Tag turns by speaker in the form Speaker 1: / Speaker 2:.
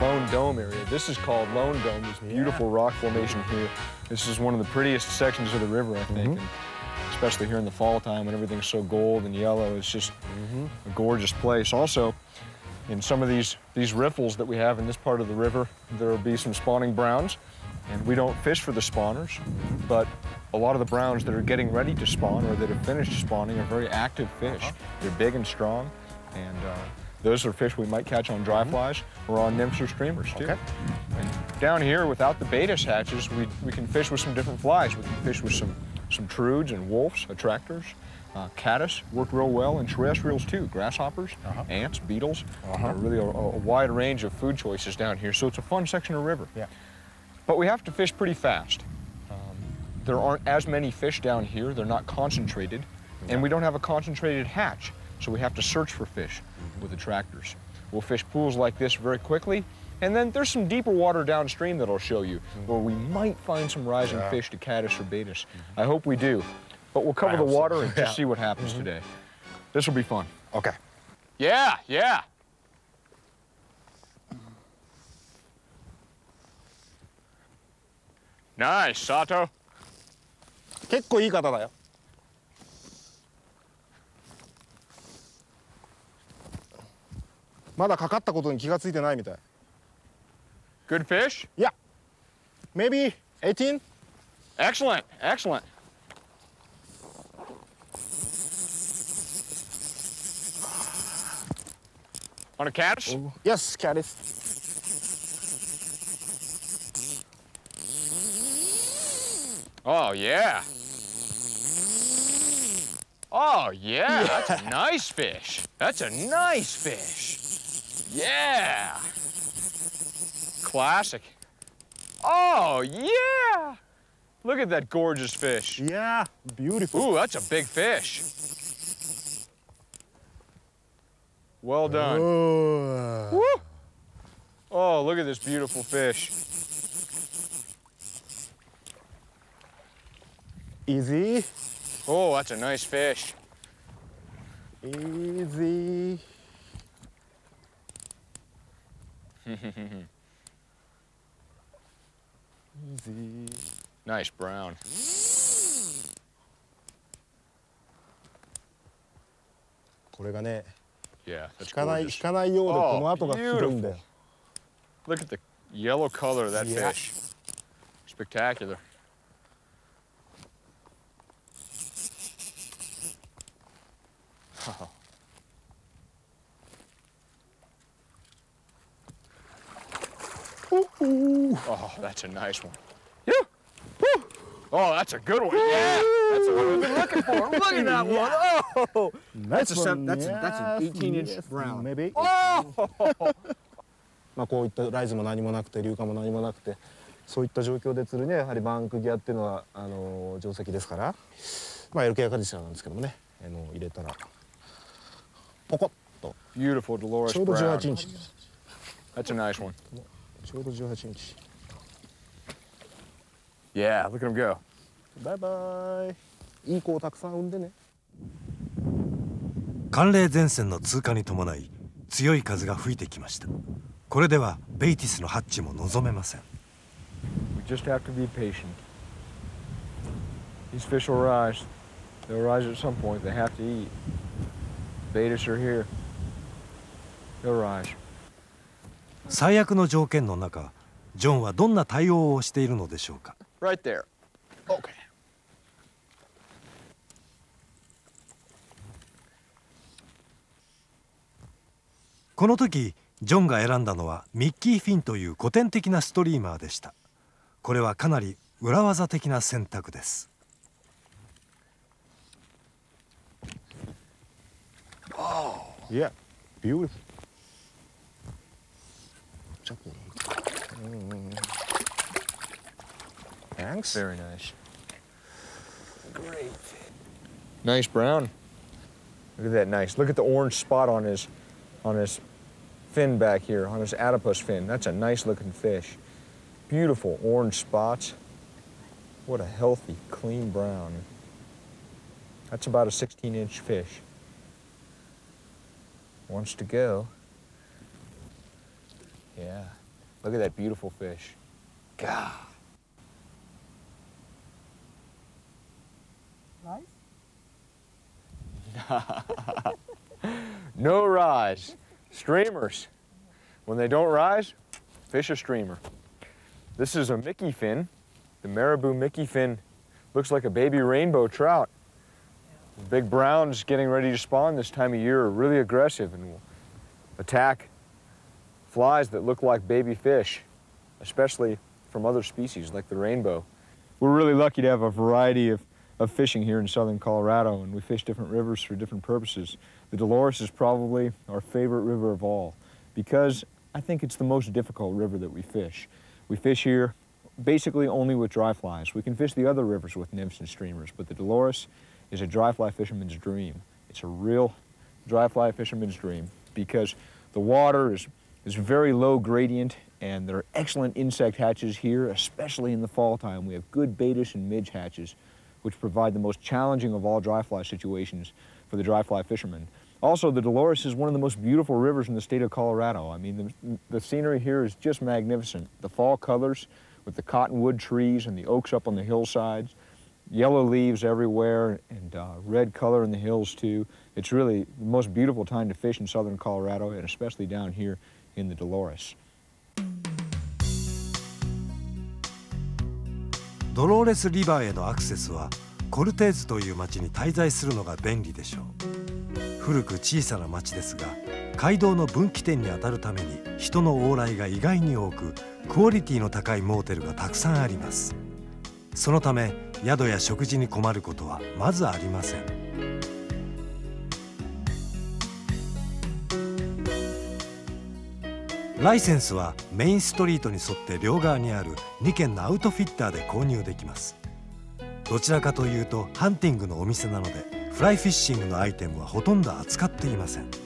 Speaker 1: Lone Dome area. This is called Lone Dome, this beautiful rock formation here. This is one of the prettiest sections of the river, I think, mm-hmm. and especially here in the fall time when everything's so gold and yellow. It's just mm-hmm. a gorgeous place. Also, in some of these, these riffles that we have in this part of the river, there will be some spawning browns, and we don't fish for the spawners, mm-hmm. but a lot of the browns that are getting ready to spawn or that have finished spawning are very active fish. Uh-huh. They're big and strong, and uh, those are fish we might catch on dry flies or on nymphs or streamers too.
Speaker 2: Okay.
Speaker 1: And down here, without the baetis hatches, we, we can fish with some different flies. We can fish with some, some trudes and Wulffs, attractors. Uh, caddis work real well, and terrestrials too. Grasshoppers, ants, beetles. Uh, -huh. really a, a wide range of food choices down here. So it's a fun section of river.
Speaker 2: Yeah.
Speaker 1: But we have to fish pretty fast. Um, there aren't as many fish down here. They're not concentrated. And we don't have a concentrated hatch so we have to search for fish with the tractors. We'll fish pools like this very quickly, and then there's some deeper water downstream that I'll show you where we might find some rising
Speaker 2: yeah.
Speaker 1: fish to caddis or baetis. I hope we do, but we'll cover the
Speaker 2: water so.
Speaker 1: and just yeah. see what happens mm -hmm. today. This will be fun.
Speaker 2: Okay.
Speaker 1: Yeah, yeah. Nice, Sato.
Speaker 2: 結構いい方だよ。まだかかったことに気がついてないみたい
Speaker 1: Good fish?
Speaker 2: Yeah Maybe 18?
Speaker 1: Excellent, excellent On a caddis? Oh.
Speaker 2: Yes, caddis.
Speaker 1: Oh, yeah. Oh, yeah, that's a nice fish. That's a nice fish. Yeah. Classic. Oh, yeah. Look at that gorgeous fish.
Speaker 2: Yeah, beautiful.
Speaker 1: Ooh, that's a big fish. Well done.
Speaker 2: Oh.
Speaker 1: Woo! Oh, look at this beautiful fish.
Speaker 2: Easy,
Speaker 1: Oh, that's a nice fish.
Speaker 2: easy. Easy.
Speaker 1: Nice brown. Yeah, that's. Oh,
Speaker 2: beautiful.
Speaker 1: Look at the yellow color of that
Speaker 2: yeah.
Speaker 1: fish. Spectacular. Oh. That's a nice one. Yeah. Woo. Oh, that's a good one. Yeah. That's one we've been looking for. Look at that one. Oh.
Speaker 2: That's
Speaker 1: a seven- that's a- that's an 18 inch brown.
Speaker 2: Maybe.
Speaker 1: Oh.
Speaker 2: まあこういったライズも何もなくて硫化も何もなくてそういった状況で釣るにはやはりバンクギアっていうのはあの定石ですからまあ LK アカディシャなんですけどもねあの入れたらポコッとちょうど
Speaker 1: brown.
Speaker 2: 18インチ
Speaker 1: That's a nice one.
Speaker 2: ちょうど18インチ
Speaker 1: Yeah, look at him go.
Speaker 2: バイバイいい子をたくさん産んでね
Speaker 3: 寒冷前線の通過に伴い強い風が吹いてきましたこれではベイティスのハッチも望めません
Speaker 1: We just have to be patient. These fish will rise. They'll rise at some point. They have to eat. Betas are here. They'll rise.
Speaker 3: 最悪の条件の中ジョンはどんな対応をしているのでしょうか
Speaker 1: ？Right there. Okay.
Speaker 3: この時ジョンが選んだのはミッキー・フィンという古典的なストリーマーでしたこれはかなり裏技的な選択です
Speaker 2: Yeah beautiful chocolate mm. Thanks.
Speaker 1: Very nice. Great. Nice brown. Look at that nice. Look at the orange spot on his, on his fin back here, on his adipose fin. That's a nice looking fish. Beautiful orange spots. What a healthy, clean brown. That's about a 16 inch fish. Wants to go. Yeah. Look at that beautiful fish. God. no rise. Streamers. When they don't rise, fish a streamer. This is a Mickey Finn. The Marabou Mickey Finn looks like a baby rainbow trout. Big browns getting ready to spawn this time of year are really aggressive and will attack flies that look like baby fish, especially from other species like the rainbow. We're really lucky to have a variety of, of fishing here in southern Colorado, and we fish different rivers for different purposes. The Dolores is probably our favorite river of all because I think it's the most difficult river that we fish. We fish here basically only with dry flies. We can fish the other rivers with nymphs and streamers, but the Dolores is a dry fly fisherman's dream. It's a real dry fly fisherman's dream because the water is, is very low gradient and there are excellent insect hatches here, especially in the fall time. We have good baetis and midge hatches, which provide the most challenging of all dry fly situations for the dry fly fishermen. Also, the Dolores is one of the most beautiful rivers in the state of Colorado. I mean, the, the scenery here is just magnificent. The fall colors with the cottonwood trees and the oaks up on the hillsides, yellow leaves everywhere and uh, red color in the hills too. It's really the most beautiful time to fish in southern Colorado and especially down here in the Dolores.
Speaker 3: ドローレスリバーへのアクセスはコルテーズという町に滞在するのが便利でしょう。古く小さな町ですが街道の分岐点にあたるために人の往来が意外に多くクオリティの高いモーテルがたくさんあります。そのため宿や食事に困ることはまずありません。ライセンスはメインストリートに沿って両側にある2軒のアウトフィッターで購入できます。どちらかというとハンティングのお店なのでフライフィッシングのアイテムはほとんど扱っていません。